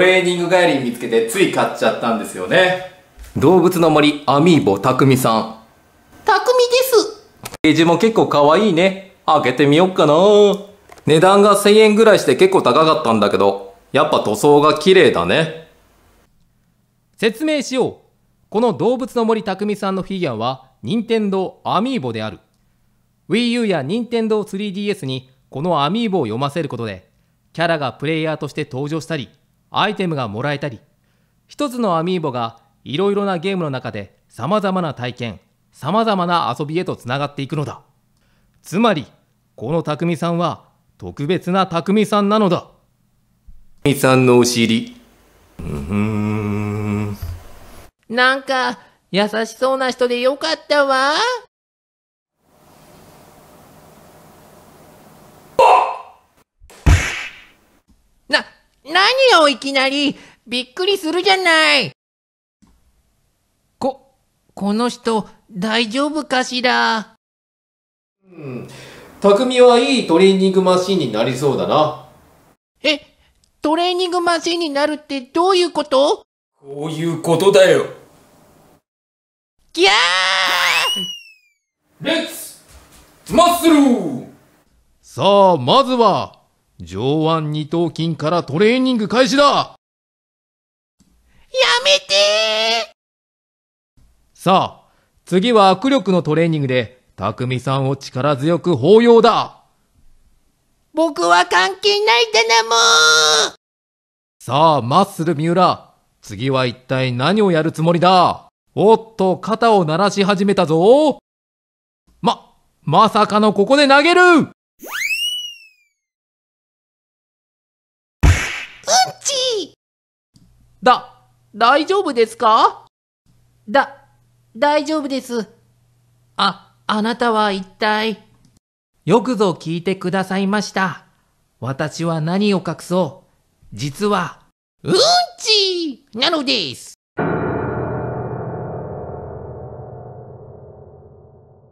トレーニング帰りに見つけてつい買っちゃったんですよね。動物の森アミーボたくみさん。たくみです。ページも結構可愛いね。開けてみよっかな値段が1000円ぐらいして結構高かったんだけど、やっぱ塗装が綺麗だね。説明しよう。この動物の森たくみさんのフィギュアは、任天堂アミーボである。Wii U や任天堂 3DS にこのアミーボを読ませることで、キャラがプレイヤーとして登場したり、アイテムがもらえたり、一つのアミーボがいろいろなゲームの中で様々な体験、様々な遊びへとつながっていくのだ。つまり、この匠さんは特別な匠さんなのだ。匠さんのお尻。うーん。なんか、優しそうな人でよかったわ。な、何よいきなり、びっくりするじゃない。こ、この人、大丈夫かしら？匠はいいトレーニングマシンになりそうだな。え、トレーニングマシンになるってどういうこと？こういうことだよ。ギャーレッツマッスルさあ、まずは、上腕二頭筋からトレーニング開始だ。やめてさあ、次は握力のトレーニングで、匠さんを力強く抱擁だ。僕は関係ないだなもうさあ、マッスル三浦、次は一体何をやるつもりだ？おっと、肩を鳴らし始めたぞ。ま、まさかのここで投げるちだ、大丈夫ですか？だ、大丈夫です。あ、あなたは一体？よくぞ聞いてくださいました。私は何を隠そう？実は、うんちなのです。